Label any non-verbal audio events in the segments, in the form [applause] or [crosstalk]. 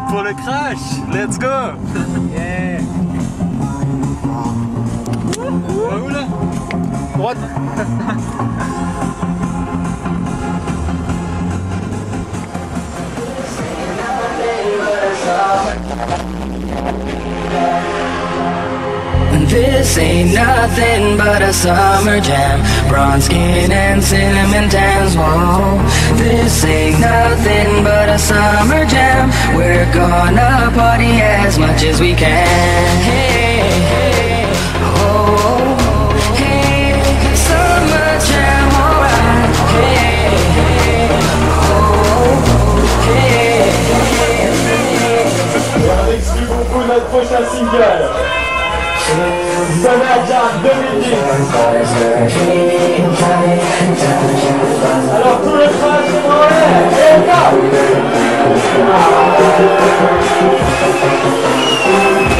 route pour le crash. Let's go. [laughs] Yeah. On va où là Droite. This ain't nothing but a summer jam Bronze skin and cinnamon tans, whoa This ain't nothing but a summer jam Gonna party as much as we can Hey, hey, oh, hey Summer jam, alright Hey, hey, oh, hey Avec ce beaucoup notre prochain single. Summer Jam 2010. Alors tout le crash est en l'air. Et go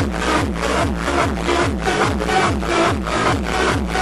Thank you.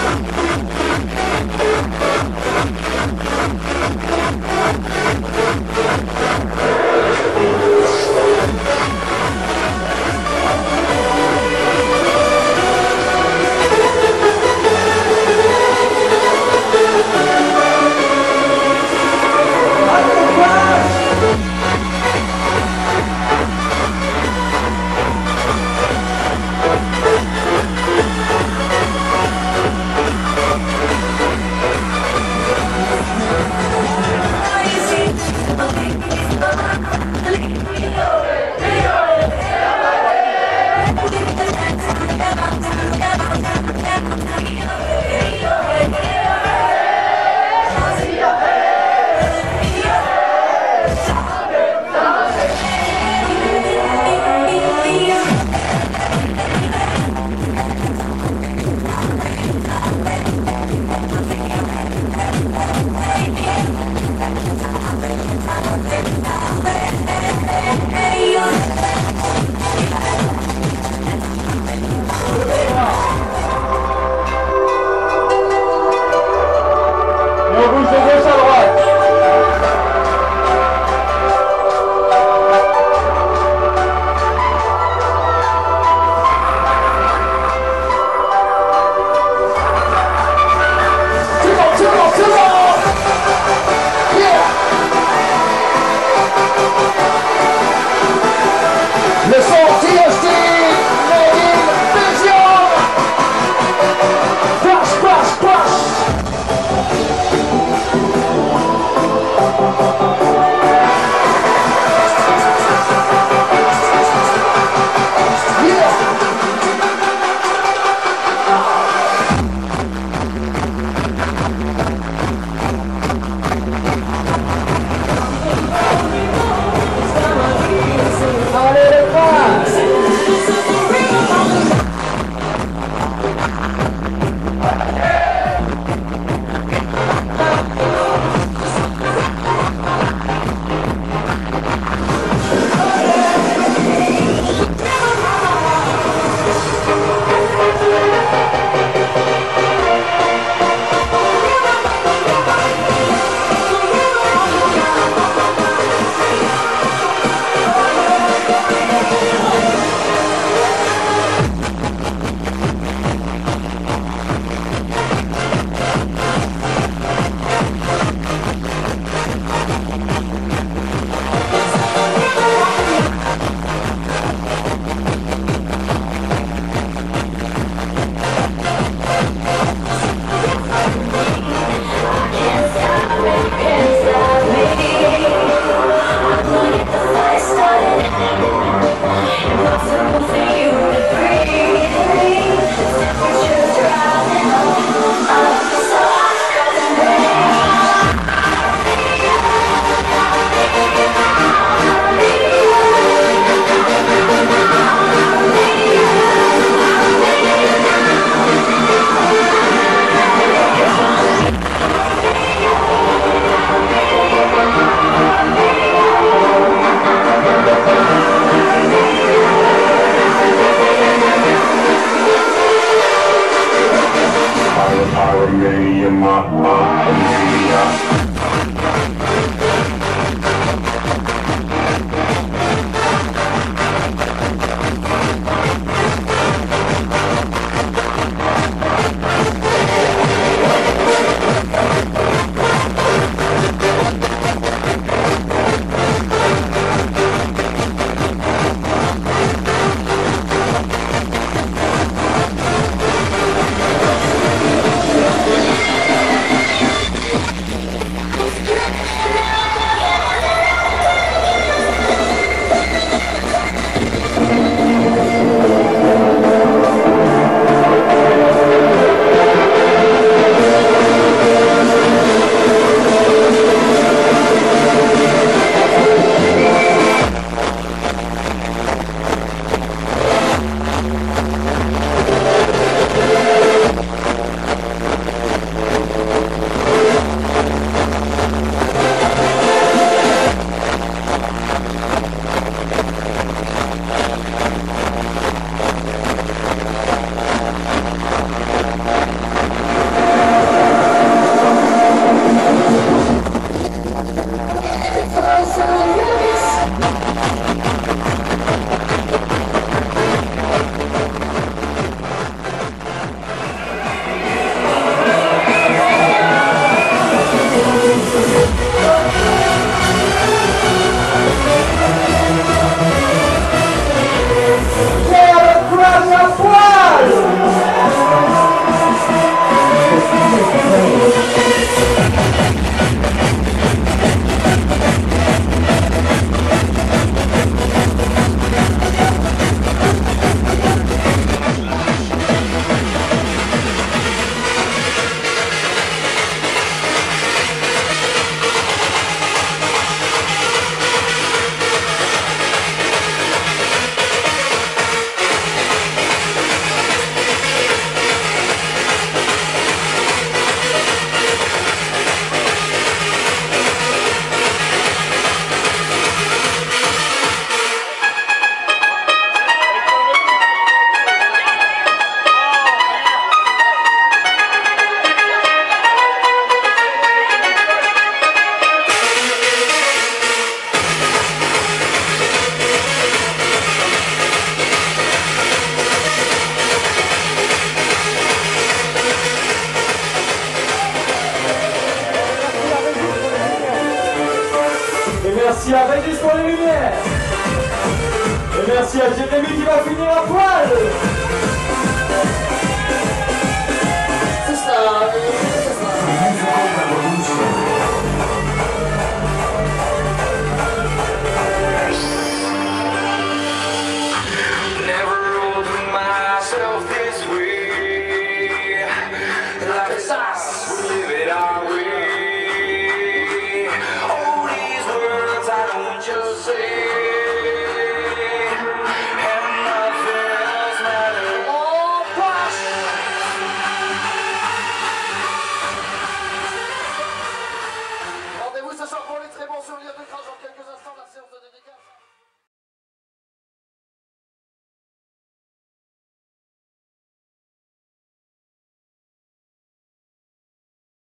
Merci à Jérémy qui va finir à poil.